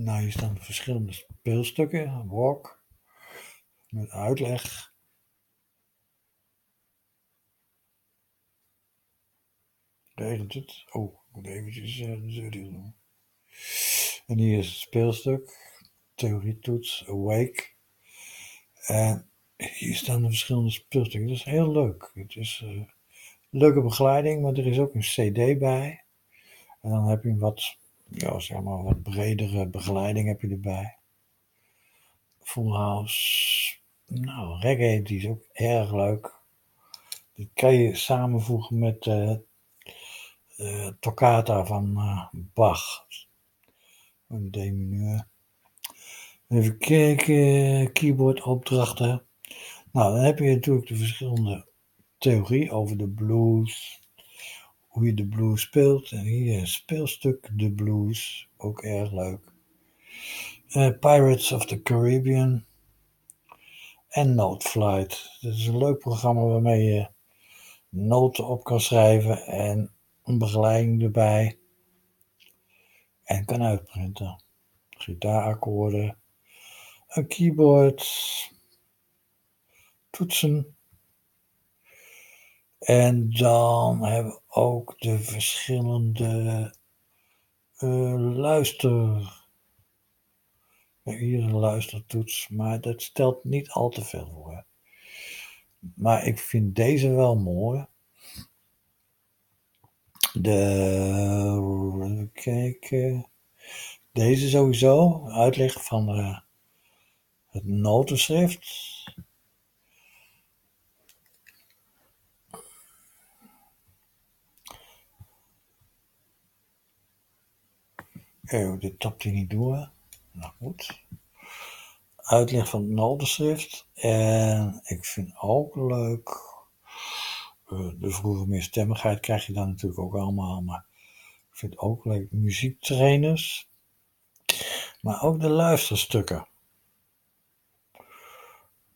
Nou, hier staan verschillende speelstukken, walk, met uitleg. Regent het? Oh, ik moet eventjes uh, de deur doen. En hier is het speelstuk, theorietoets, awake. En hier staan de verschillende speelstukken. Dat is heel leuk. Het is uh, leuke begeleiding, maar er is ook een cd bij. En dan heb je wat, ja, zeg maar, wat bredere begeleiding heb je erbij. Full House. Nou, reggae, die is ook erg leuk. Die kan je samenvoegen met uh, Toccata van uh, Bach. Een D mineur. Even kijken, keyboard opdrachten. Nou, dan heb je natuurlijk de verschillende theorie over de blues, hoe je de blues speelt. En hier speelstuk de blues, ook erg leuk. Uh, Pirates of the Caribbean en Note Flight. Dat is een leuk programma waarmee je noten op kan schrijven en een begeleiding erbij. En kan uitprinten. Gitaarakkoorden, een keyboard, toetsen. En dan hebben we ook de verschillende uh, luister. Hier een luistertoets, maar dat stelt niet al te veel voor. Maar ik vind deze wel mooi. De. Even kijken. Deze sowieso. Uitleg van de, het notenschrift. Oh, dit tapt hij niet door. Nou goed. Uitleg van het notenschrift. En ik vind ook leuk. Uh, de vroege meerstemmigheid krijg je dan natuurlijk ook allemaal. Maar ik vind ook leuk muziektrainers. Maar ook de luisterstukken.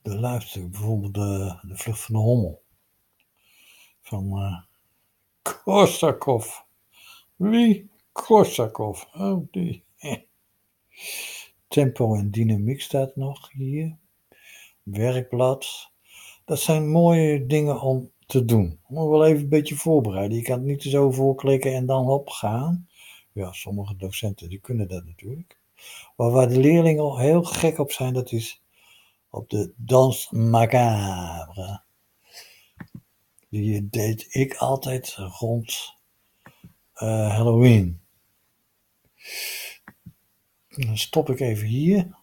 De luisterstukken, bijvoorbeeld de, de Vlucht van de Hommel. Van uh. Wie? Korsakov. Oh, die. Tempo en dynamiek staat nog hier. Werkblad. Dat zijn mooie dingen om te doen. Moet wel even een beetje voorbereiden. Je kan het niet zo voorklikken en dan op gaan. Ja, sommige docenten die kunnen dat natuurlijk. Maar waar de leerlingen heel gek op zijn, dat is op de dans macabre. Die deed ik altijd rond uh, Halloween. Dan stop ik even hier.